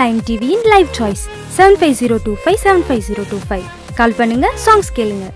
Line டிவியின் live choice seven five zero two five seven five zero two five call பண்ணுங்க songs கேளுங்க.